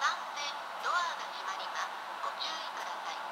番目ドアが閉まります。ご注意ください。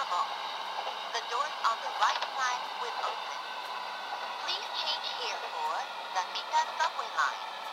The doors on the right side will open. Please change here for the Mita subway line